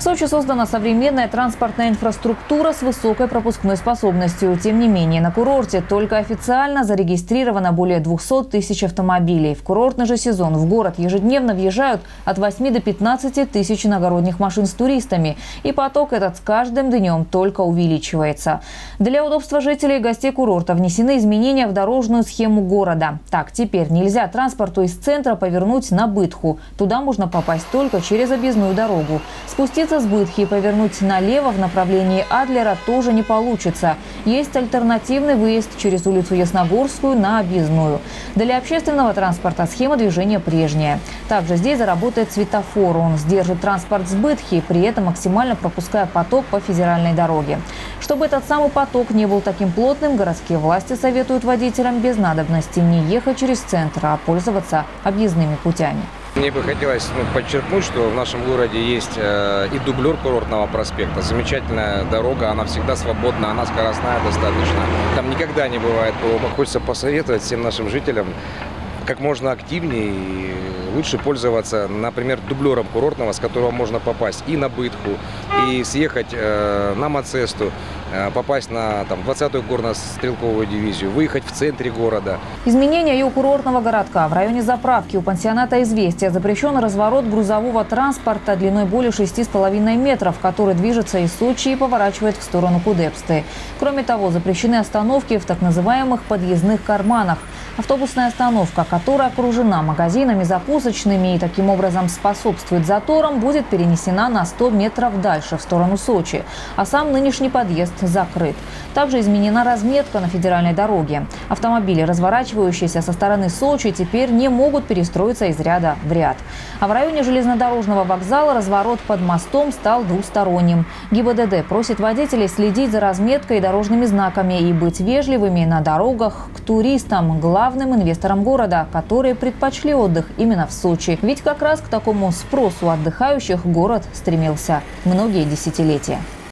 В Сочи создана современная транспортная инфраструктура с высокой пропускной способностью. Тем не менее, на курорте только официально зарегистрировано более 200 тысяч автомобилей. В курортный же сезон в город ежедневно въезжают от 8 до 15 тысяч иногородних машин с туристами. И поток этот с каждым днем только увеличивается. Для удобства жителей и гостей курорта внесены изменения в дорожную схему города. Так, теперь нельзя транспорту из центра повернуть на Бытху. Туда можно попасть только через объездную дорогу. Спуститься С Бытхи и повернуть налево в направлении Адлера тоже не получится. Есть альтернативный выезд через улицу Ясногорскую на объездную. Для общественного транспорта схема движения прежняя. Также здесь заработает светофор. Он сдержит транспорт с Бытхи, при этом максимально пропуская поток по федеральной дороге. Чтобы этот самый поток не был таким плотным, городские власти советуют водителям без надобности не ехать через центр, а пользоваться объездными путями. Мне бы хотелось ну, подчеркнуть, что в нашем городе есть э, и дублер курортного проспекта. Замечательная дорога, она всегда свободна, она скоростная достаточно. Там никогда не бывает пробок. Хочется посоветовать всем нашим жителям как можно активнее и лучше пользоваться, например, дублером курортного, с которого можно попасть и на Бытху, и съехать э, на Мацесту, попасть на там, 20-ю горно-стрелковую дивизию, выехать в центре города. Изменения и у курортного городка. В районе заправки у пансионата «Известия» запрещен разворот грузового транспорта длиной более 6,5 метров, который движется из Сочи и поворачивает в сторону Кудепсты. Кроме того, запрещены остановки в так называемых подъездных карманах – Автобусная остановка, которая окружена магазинами закусочными и таким образом способствует заторам, будет перенесена на 100 метров дальше, в сторону Сочи. А сам нынешний подъезд закрыт. Также изменена разметка на федеральной дороге. Автомобили, разворачивающиеся со стороны Сочи, теперь не могут перестроиться из ряда в ряд. А в районе железнодорожного вокзала разворот под мостом стал двусторонним. ГИБДД просит водителей следить за разметкой и дорожными знаками и быть вежливыми на дорогах к туристам. Главным инвесторам города, которые предпочли отдых именно в Сочи. Ведь как раз к такому спросу отдыхающих город стремился многие десятилетия.